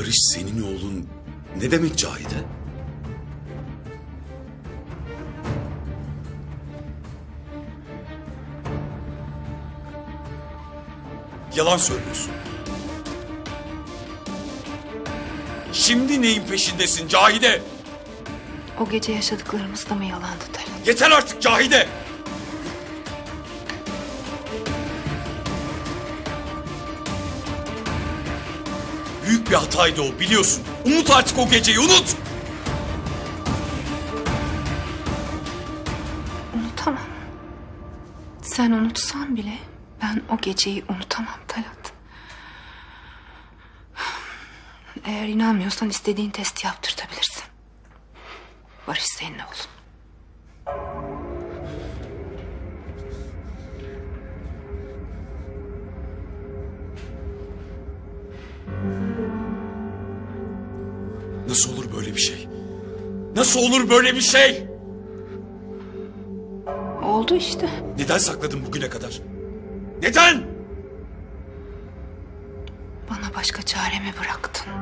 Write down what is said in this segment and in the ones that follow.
Barış senin oğlun ne demek Cahide? Yalan söylüyorsun. Şimdi neyin peşindesin Cahide? O gece yaşadıklarımız da mı yalandı Talat? Yeter artık Cahide! Büyük bir hataydı o biliyorsun. Unut artık o geceyi unut! Unutamam. Sen unutsan bile ben o geceyi unutamam Talat. Eğer inanmıyorsan istediğin testi yaptırtabilirsin. Barış senin oğlun. Nasıl olur böyle bir şey? Nasıl olur böyle bir şey? Oldu işte. Neden sakladın bugüne kadar? Neden? Bana başka çaremi bıraktın.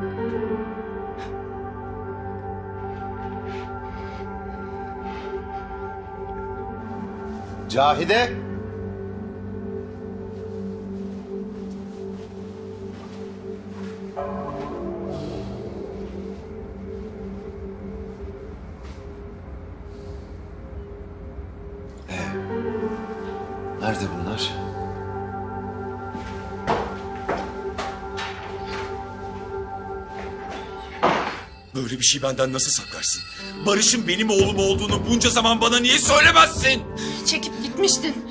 Cahide. Nerede bunlar? Böyle bir şey benden nasıl saklarsın? Barış'ın benim oğlum olduğunu bunca zaman bana niye söylemezsin? Çekip gitmiştin.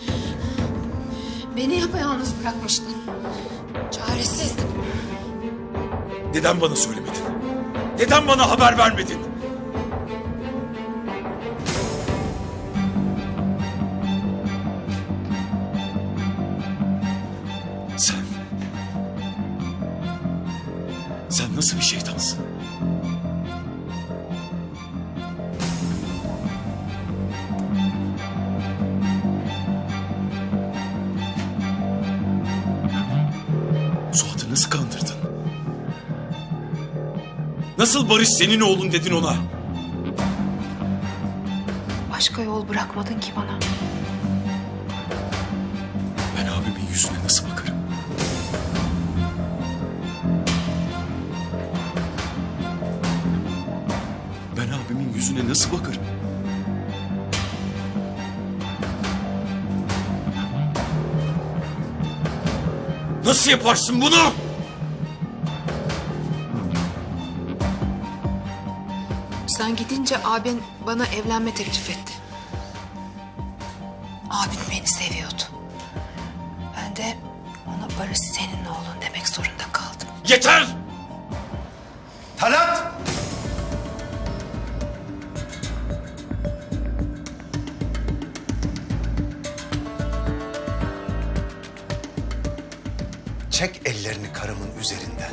Beni yapayalnız bırakmıştın. Çaresizdim. Neden bana söylemedin? Neden bana haber vermedin? Nasıl bir şeytansın? Suat'ı nasıl kandırdın? Nasıl Barış senin oğlun dedin ona? Başka yol bırakmadın ki bana. Ben abimin yüzüne nasıl bakarım? Yüzüne nasıl bakarım? Nasıl yaparsın bunu? Sen gidince abin bana evlenme teklif etti. Abin beni seviyordu. Ben de ona Barış senin oğlun demek zorunda kaldım. Yeter! Çek ellerini karımın üzerinden.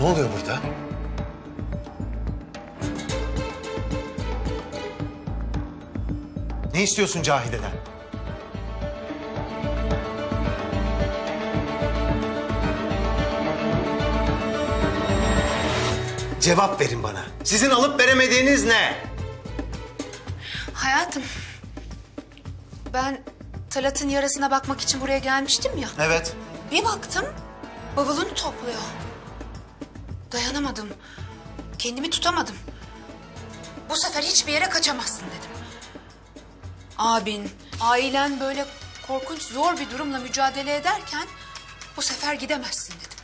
Ne oluyor burada? Ne istiyorsun Cahide'den? Cevap verin bana. Sizin alıp veremediğiniz ne? Hayatım. Ben Talat'ın yarasına bakmak için buraya gelmiştim ya. Evet. Bir baktım bavulunu topluyor. Dayanamadım. Kendimi tutamadım. Bu sefer hiçbir yere kaçamazsın dedim. Abin, ailen böyle korkunç zor bir durumla mücadele ederken bu sefer gidemezsin dedim.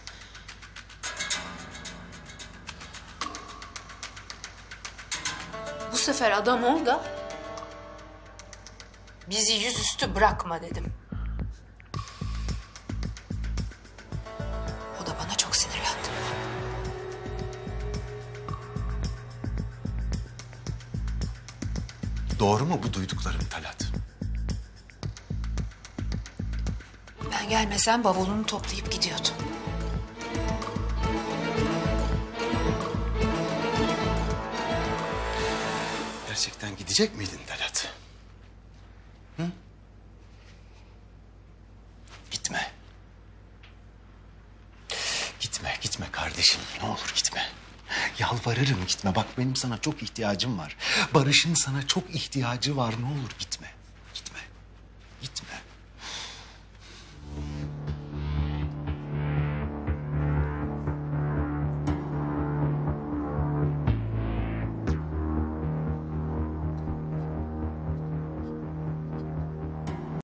Bu sefer adam ol da bizi yüzüstü bırakma dedim. Doğru mu bu duyduklarım Talat? Ben gelmesem bavulunu toplayıp gidiyordun. Gerçekten gidecek miydin Talat? Yalvarırım gitme. Bak benim sana çok ihtiyacım var. Barış'ın sana çok ihtiyacı var. Ne olur gitme.